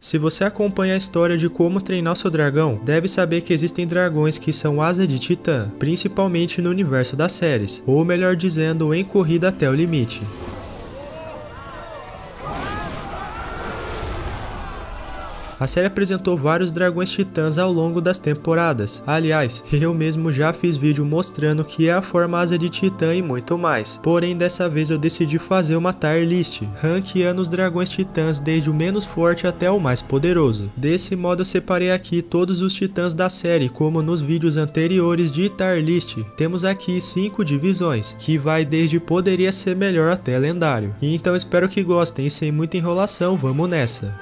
Se você acompanha a história de como treinar seu dragão, deve saber que existem dragões que são asa de titã, principalmente no universo das séries, ou melhor dizendo, em corrida até o limite. A série apresentou vários dragões titãs ao longo das temporadas. Aliás, eu mesmo já fiz vídeo mostrando que é a forma asa de titã e muito mais. Porém, dessa vez eu decidi fazer uma tier list, ranqueando os dragões titãs desde o menos forte até o mais poderoso. Desse modo eu separei aqui todos os titãs da série, como nos vídeos anteriores de tier list. Temos aqui 5 divisões, que vai desde poderia ser melhor até lendário. Então espero que gostem e sem muita enrolação, vamos nessa.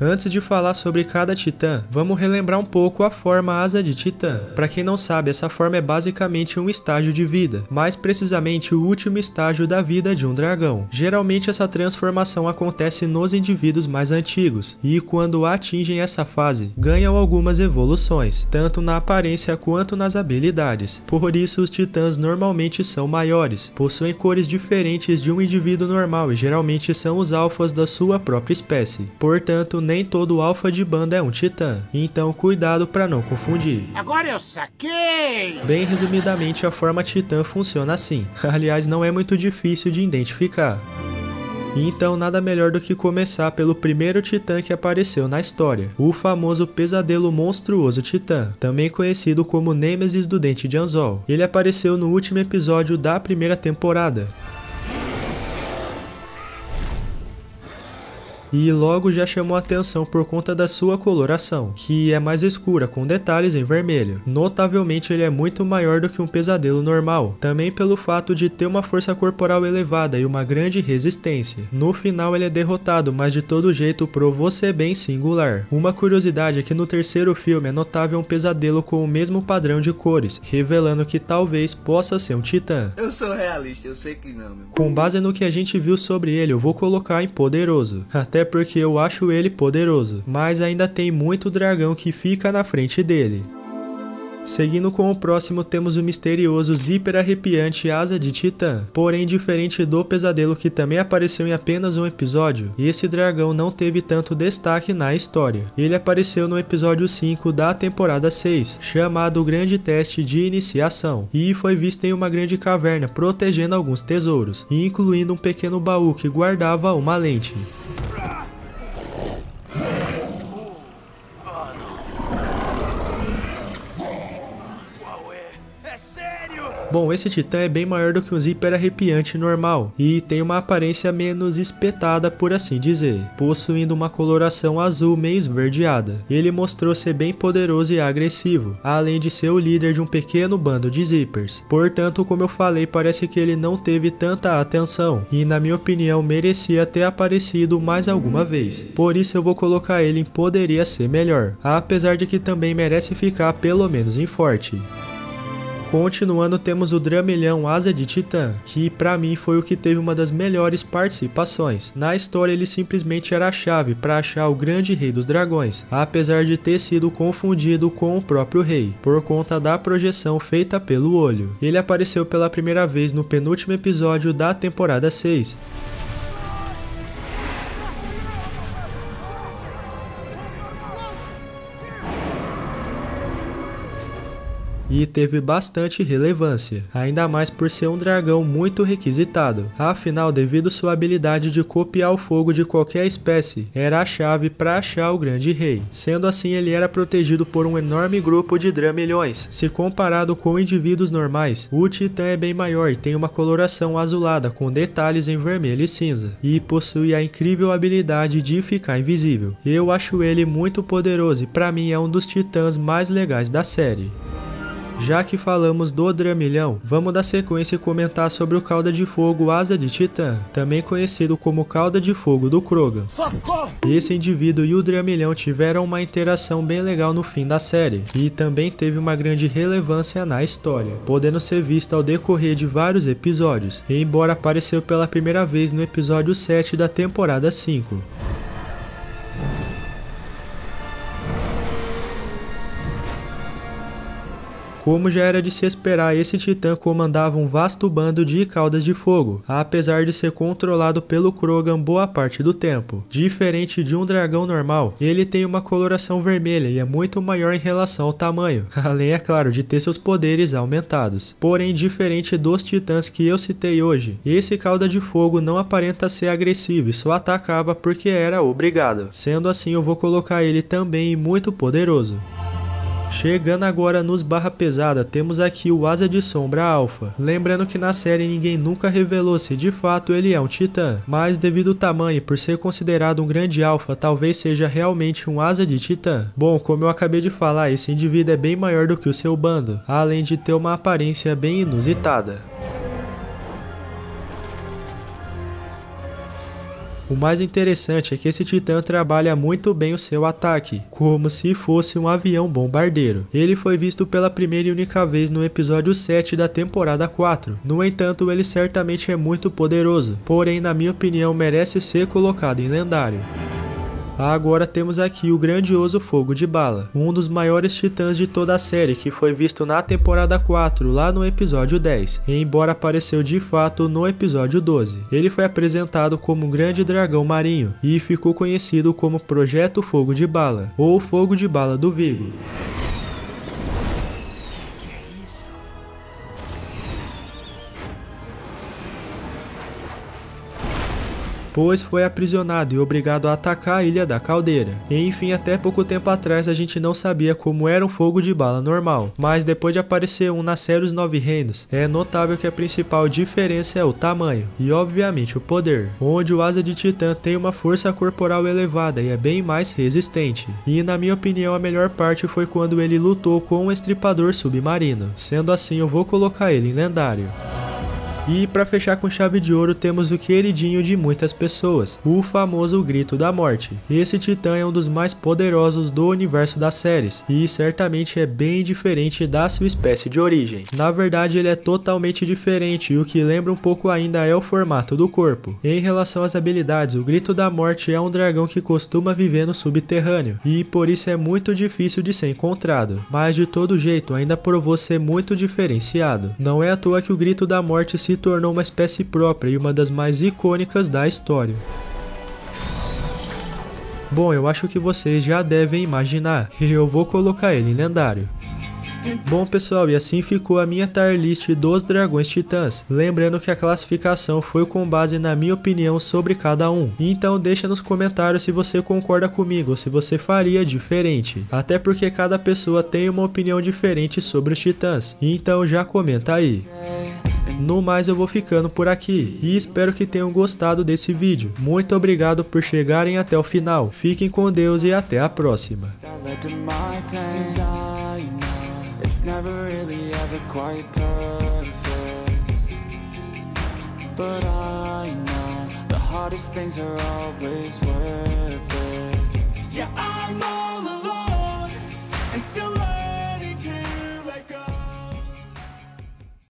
Antes de falar sobre cada titã, vamos relembrar um pouco a forma asa de titã. Para quem não sabe, essa forma é basicamente um estágio de vida, mais precisamente o último estágio da vida de um dragão. Geralmente essa transformação acontece nos indivíduos mais antigos, e quando atingem essa fase, ganham algumas evoluções, tanto na aparência quanto nas habilidades. Por isso os titãs normalmente são maiores, possuem cores diferentes de um indivíduo normal e geralmente são os alfas da sua própria espécie. Portanto, nem todo alfa de banda é um titã, então cuidado para não confundir. Agora eu saquei! Bem resumidamente, a forma titã funciona assim. Aliás, não é muito difícil de identificar. Então, nada melhor do que começar pelo primeiro titã que apareceu na história, o famoso pesadelo monstruoso titã, também conhecido como Nêmesis do Dente de Anzol. Ele apareceu no último episódio da primeira temporada. E logo já chamou atenção por conta da sua coloração, que é mais escura com detalhes em vermelho. Notavelmente ele é muito maior do que um pesadelo normal, também pelo fato de ter uma força corporal elevada e uma grande resistência. No final ele é derrotado, mas de todo jeito provou ser bem singular. Uma curiosidade é que no terceiro filme é notável um pesadelo com o mesmo padrão de cores, revelando que talvez possa ser um titã. Eu sou realista, eu sei que não, meu. Com base no que a gente viu sobre ele, eu vou colocar em poderoso. Até até porque eu acho ele poderoso, mas ainda tem muito dragão que fica na frente dele. Seguindo com o próximo, temos o misterioso zíper arrepiante Asa de Titã. Porém, diferente do pesadelo que também apareceu em apenas um episódio, esse dragão não teve tanto destaque na história. Ele apareceu no episódio 5 da temporada 6, chamado Grande Teste de Iniciação, e foi visto em uma grande caverna protegendo alguns tesouros, incluindo um pequeno baú que guardava uma lente. Ah! Bom, esse titã é bem maior do que um zíper arrepiante normal e tem uma aparência menos espetada, por assim dizer, possuindo uma coloração azul meio esverdeada. Ele mostrou ser bem poderoso e agressivo, além de ser o líder de um pequeno bando de zippers. Portanto, como eu falei, parece que ele não teve tanta atenção e, na minha opinião, merecia ter aparecido mais alguma vez. Por isso, eu vou colocar ele em poderia ser melhor, apesar de que também merece ficar pelo menos em forte. Continuando, temos o Dramelhão Asa de Titã, que para mim foi o que teve uma das melhores participações. Na história, ele simplesmente era a chave para achar o grande rei dos dragões, apesar de ter sido confundido com o próprio rei, por conta da projeção feita pelo olho. Ele apareceu pela primeira vez no penúltimo episódio da temporada 6. E teve bastante relevância, ainda mais por ser um dragão muito requisitado. Afinal, devido sua habilidade de copiar o fogo de qualquer espécie, era a chave para achar o grande rei. Sendo assim, ele era protegido por um enorme grupo de dramelhões. Se comparado com indivíduos normais, o titã é bem maior e tem uma coloração azulada com detalhes em vermelho e cinza, e possui a incrível habilidade de ficar invisível. Eu acho ele muito poderoso e para mim é um dos titãs mais legais da série. Já que falamos do Dramilhão, vamos dar sequência e comentar sobre o Cauda de Fogo Asa de Titã, também conhecido como Cauda de Fogo do Krogan. Esse indivíduo e o Dramilhão tiveram uma interação bem legal no fim da série, e também teve uma grande relevância na história, podendo ser vista ao decorrer de vários episódios, embora apareceu pela primeira vez no episódio 7 da temporada 5. Como já era de se esperar, esse titã comandava um vasto bando de caudas de fogo, apesar de ser controlado pelo Krogan boa parte do tempo. Diferente de um dragão normal, ele tem uma coloração vermelha e é muito maior em relação ao tamanho, além, é claro, de ter seus poderes aumentados. Porém, diferente dos titãs que eu citei hoje, esse cauda de fogo não aparenta ser agressivo e só atacava porque era obrigado. Sendo assim, eu vou colocar ele também muito poderoso. Chegando agora nos barra pesada, temos aqui o Asa de Sombra Alpha. Lembrando que na série ninguém nunca revelou se de fato ele é um titã, mas devido ao tamanho e por ser considerado um grande alfa, talvez seja realmente um asa de titã. Bom, como eu acabei de falar, esse indivíduo é bem maior do que o seu bando, além de ter uma aparência bem inusitada. O mais interessante é que esse titã trabalha muito bem o seu ataque, como se fosse um avião bombardeiro. Ele foi visto pela primeira e única vez no episódio 7 da temporada 4. No entanto, ele certamente é muito poderoso, porém na minha opinião merece ser colocado em lendário. Agora temos aqui o grandioso Fogo de Bala, um dos maiores titãs de toda a série que foi visto na temporada 4, lá no episódio 10, embora apareceu de fato no episódio 12. Ele foi apresentado como um grande dragão marinho e ficou conhecido como Projeto Fogo de Bala, ou Fogo de Bala do Vigo. Pois foi aprisionado e obrigado a atacar a Ilha da Caldeira. E, enfim, até pouco tempo atrás a gente não sabia como era um fogo de bala normal, mas depois de aparecer um na série Os Nove Reinos, é notável que a principal diferença é o tamanho e, obviamente, o poder, onde o Asa de Titã tem uma força corporal elevada e é bem mais resistente. E, na minha opinião, a melhor parte foi quando ele lutou com um estripador submarino. Sendo assim, eu vou colocar ele em lendário. E para fechar com chave de ouro temos o queridinho de muitas pessoas, o famoso Grito da Morte. Esse titã é um dos mais poderosos do universo das séries e certamente é bem diferente da sua espécie de origem. Na verdade ele é totalmente diferente e o que lembra um pouco ainda é o formato do corpo. Em relação às habilidades, o Grito da Morte é um dragão que costuma viver no subterrâneo e por isso é muito difícil de ser encontrado, mas de todo jeito ainda provou ser muito diferenciado. Não é à toa que o Grito da Morte se tornou uma espécie própria e uma das mais icônicas da história. Bom, eu acho que vocês já devem imaginar, e eu vou colocar ele em lendário. Bom pessoal, e assim ficou a minha tier list dos dragões titãs. Lembrando que a classificação foi com base na minha opinião sobre cada um. Então deixa nos comentários se você concorda comigo se você faria diferente. Até porque cada pessoa tem uma opinião diferente sobre os titãs. Então já comenta aí. No mais eu vou ficando por aqui e espero que tenham gostado desse vídeo. Muito obrigado por chegarem até o final. Fiquem com Deus e até a próxima. Yeah, I'm all alone and still